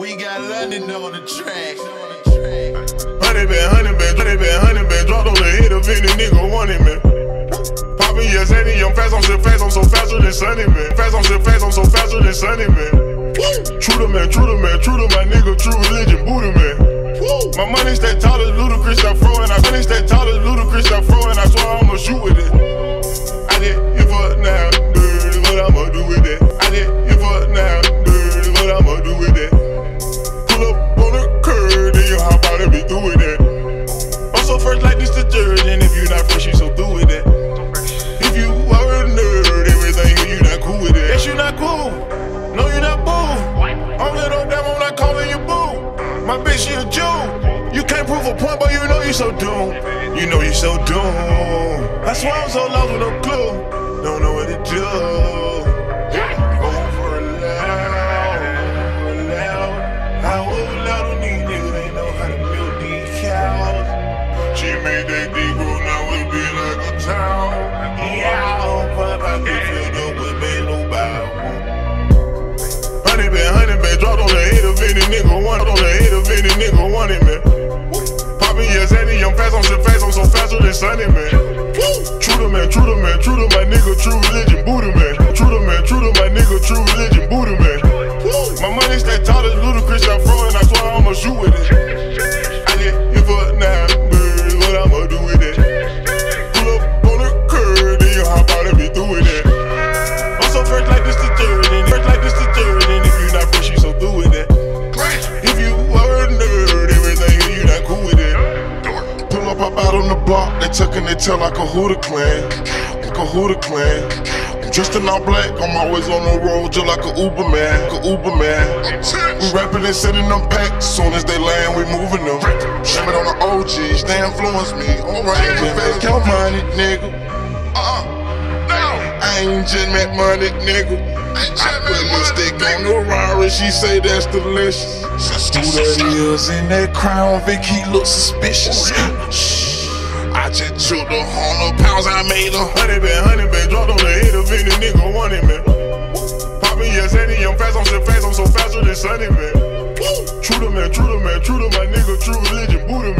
We got London on the track. Honey band, honey band, honey band, honey band, dropped on the head of any nigga wanting me. Poppin' yes, any, I'm fast, I'm so fast, I'm so faster than Sunny man. Fast, I'm so fast, I'm so faster than Sunny man. True to man, true to man, true to my nigga, true religion, Buddha man. My money stay tall as Ludacris, stop throwing. I money stay tall as Ludacris, stop throwing. I swear I'ma shoot with it. Fresh like this detergent. If you not fresh, you so through with it. If you are a nerd, everything you not cool with it. Yes, you not cool. No, you not boo. I'm little damn, I'm not calling you boo. My bitch, she a Jew. You can't prove a point, but you know you so doomed. You know you so doomed. That's why I'm so lost with no clue. Made that dick grow, now it be like a town. Yeah, oh, but I can filled up with Belo Bow. Honey band, honey band, dropped on the head of any nigga want on the head of any nigga wanted me. Poppin' yes, Eddie, I'm fast, I'm so fast, I'm so faster than Sunny man. True to man, true to man, true to my nigga, true religion, Buddha man. True to man, true to my nigga, true religion, tucking their tail like a Hooter clan. Like a Hooter clan. I'm dressed in all black, I'm always on the road just like a Uber man. Like a Uber man. We rapping and sending them packs, soon as they land, we moving them. Shame it on the OGs, they influence me. Alright, we better count money, nigga. Uh-uh, no. I ain't just met money, nigga. I put lipstick on the Rari, she say that's delicious. Who that is in that crown, Vic, he look suspicious. I just chewed a hundred pounds, I made a hundred, bet hundred, been dropped on the head of any nigga wanted me. Poppin' yes, Eddie, I'm fast, I'm so fast, I'm so faster than Sunny, man. True to man, true to man, true to my nigga, true religion, Buddha man.